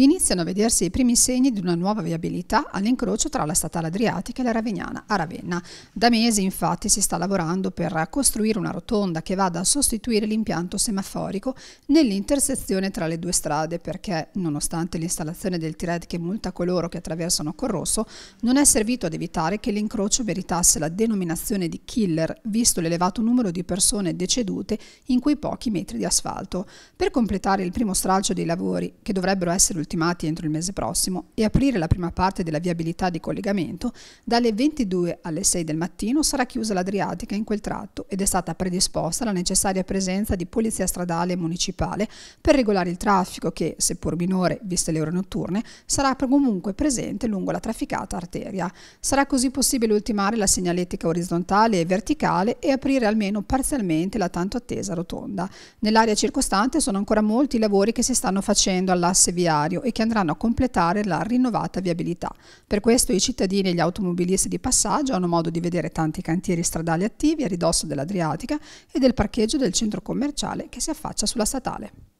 Iniziano a vedersi i primi segni di una nuova viabilità all'incrocio tra la statale adriatica e la ravignana a Ravenna. Da mesi infatti si sta lavorando per costruire una rotonda che vada a sostituire l'impianto semaforico nell'intersezione tra le due strade perché, nonostante l'installazione del TIRED che multa coloro che attraversano col rosso, non è servito ad evitare che l'incrocio meritasse la denominazione di killer, visto l'elevato numero di persone decedute in quei pochi metri di asfalto. Per completare il primo stralcio dei lavori, che dovrebbero essere ultimati entro il mese prossimo e aprire la prima parte della viabilità di collegamento, dalle 22 alle 6 del mattino sarà chiusa l'Adriatica in quel tratto ed è stata predisposta la necessaria presenza di polizia stradale e municipale per regolare il traffico che, seppur minore viste le ore notturne, sarà comunque presente lungo la trafficata arteria. Sarà così possibile ultimare la segnaletica orizzontale e verticale e aprire almeno parzialmente la tanto attesa rotonda. Nell'area circostante sono ancora molti i lavori che si stanno facendo all'asse viario e che andranno a completare la rinnovata viabilità. Per questo i cittadini e gli automobilisti di passaggio hanno modo di vedere tanti cantieri stradali attivi a ridosso dell'Adriatica e del parcheggio del centro commerciale che si affaccia sulla statale.